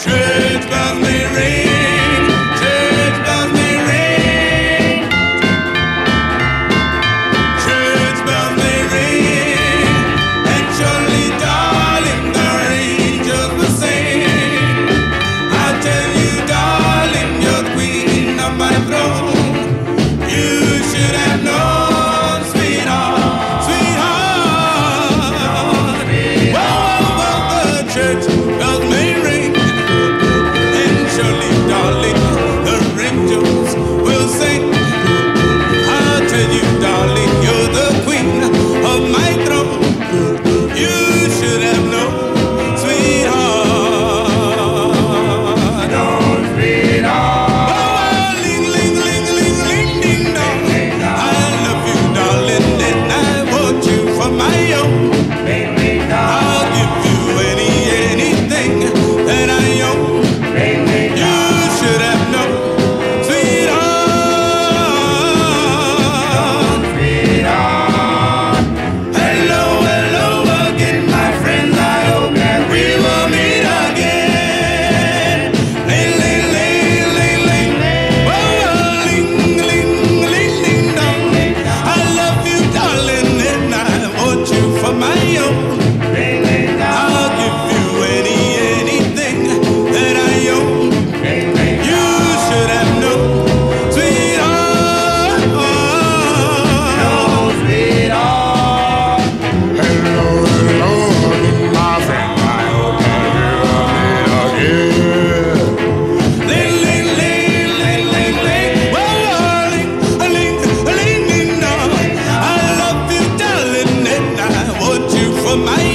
Church bells may ring, were.